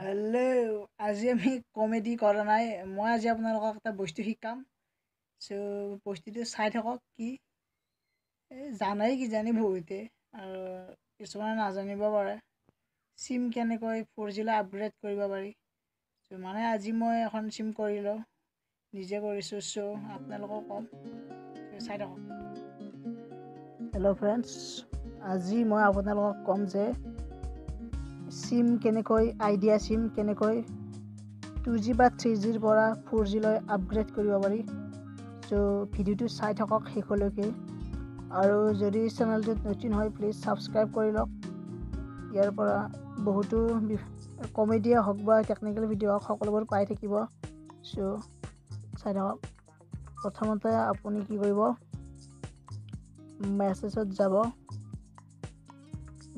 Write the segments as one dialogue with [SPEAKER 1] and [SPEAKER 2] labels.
[SPEAKER 1] Hello আজি আমি comedy কৰা নাই মই আজি আপোনালোকক এটা বস্তু শিকাম। চ' বস্তুটো চাই থাকক কি। এই জানাই কিজানি বহুতে আৰু কিছুমানে নাজানিব পাৰে। চিম কেনেকৈ ফ'ৰ জিলৈ আপগ্ৰেড কৰিব পাৰি। চ' মানে আজি মই এখন চিম কৰিলোঁ নিজে কৰিছোঁ চ' আপোনালোকক ক'ম। চাই থাকক। হেল্ল' ফ্ৰেণ্ডছ আজি মই আপোনালোকক ক'ম যে চিম কেনেকৈ আইডিয়া চিম কেনেকৈ টু জি বা থ্ৰী জিৰ পৰা ফ'ৰ জিলৈ আপগ্ৰেড কৰিব পাৰি। চ' ভিডিঅ'টো চাই থাকক শেষলৈকে। আৰু যদি চেনেলটোত নতুন হয় প্লিজ ছাবস্ক্ৰাইব কৰি লওক। ইয়াৰ পৰা বহুতো কমেডিয়ে হওক বা টেকনিকেল ভিডিঅ' হওক সকলোবোৰ পাই থাকিব। চ' চাই থাকক। প্ৰথমতে আপুনি কি কৰিব? মেছেজত যাব।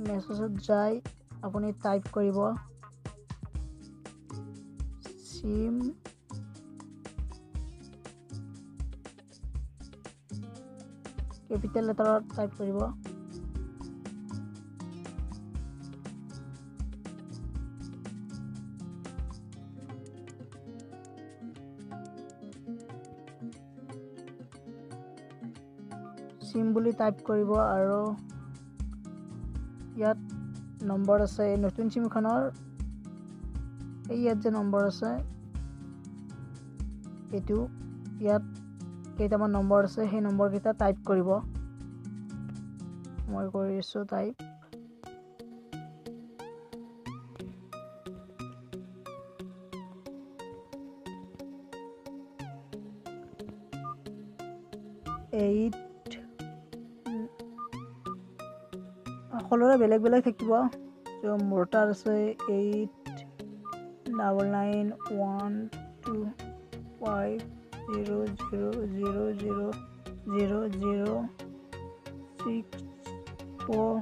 [SPEAKER 1] মেছেজত যাই আপুনি টাইপ কৰিব। চিম কেপিটেল লেটাৰত টাইপ কৰিব। চিম বুলি টাইপ কৰিব আৰু ইয়াত নম্বৰ আছে এই নতুন চিমখনৰ এই ইয়াত যে নম্বৰ আছে এইটো ইয়াত কেইটামান নম্বৰ আছে সেই নম্বৰকেইটা টাইপ কৰিব। মই কৰিছোঁ টাইপ। এইট সকলোৰে বেলেগ বেলেগ থাকিব। চ' মোৰ তাত আছে eight double nine one two five zero' zero' zero' zero' zero' zero' six four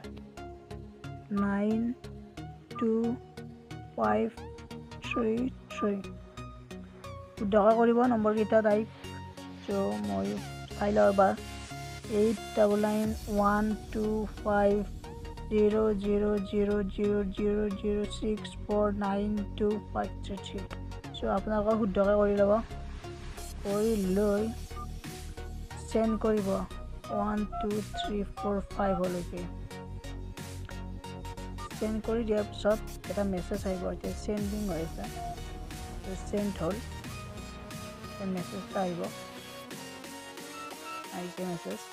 [SPEAKER 1] nine two five three three শুদ্ধকৈ কৰিব নম্বৰকেইটা টাইপ চ' মই চাই লওঁ এবাৰ। Eight double nine one two five zero' zero' zero' zero' zero' zero' six four nine two five three three চ' আপোনালোকে শুদ্ধকৈ কৰি ল'ব। কৰি লৈ চেণ্ড কৰিব। ওৱান টু থ্ৰী ফ'ৰ ফাইভলৈকে চেণ্ড কৰি দিয়াৰ পিছত এটা মেছেজ আহিব। এতিয়া চেণ্ডিং হৈ আছে। চেণ্ড হ'ল। মেছেজ এটা আহিব। আহিছে message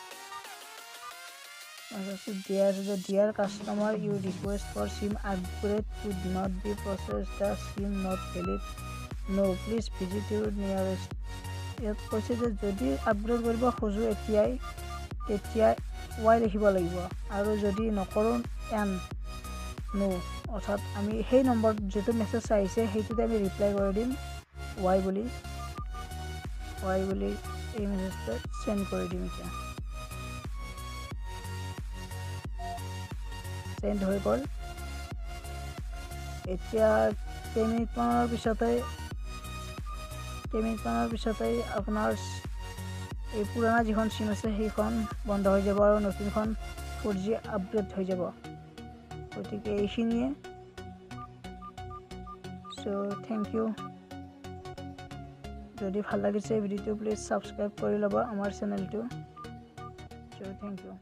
[SPEAKER 1] the dear customer you request for sim upgrade could not be processed the sim not valid no please visit your nearest ইয়াত কৈছে যে যদি আপগ্ৰেড কৰিব খোজোঁ এতিয়াই তেতিয়া ৱাই লিখিব লাগিব। আৰু যদি নকৰোঁ এন নো অৰ্থাৎ আমি সেই নম্বৰত যিটো মেছেজ আহিছে সেইটোতে আমি ৰিপ্লাই কৰি দিম ৱাই বুলি। ৱাই বুলি এই মেছেজটো চেণ্ড কৰি দিম এতিয়া। চেণ্ড হৈ গ'ল। এতিয়া কেইমিনিটমানৰ পিছতে কেইমিনিটমানৰ পিছতে আপোনাৰ এই পুৰণা যিখন চিম আছে সেইখন বন্ধ হৈ যাব আৰু নতুনখন ফ'ৰ জি আপগ্ৰেড হৈ যাব। গতিকে এইখিনিয়ে। চ' থেংক ইউ যদি ভাল লাগিছে ভিডিঅ'টো প্লিজ ছাবস্ক্ৰাইব কৰি ল'ব আমাৰ চেনেলটো চ' থেংক ইউ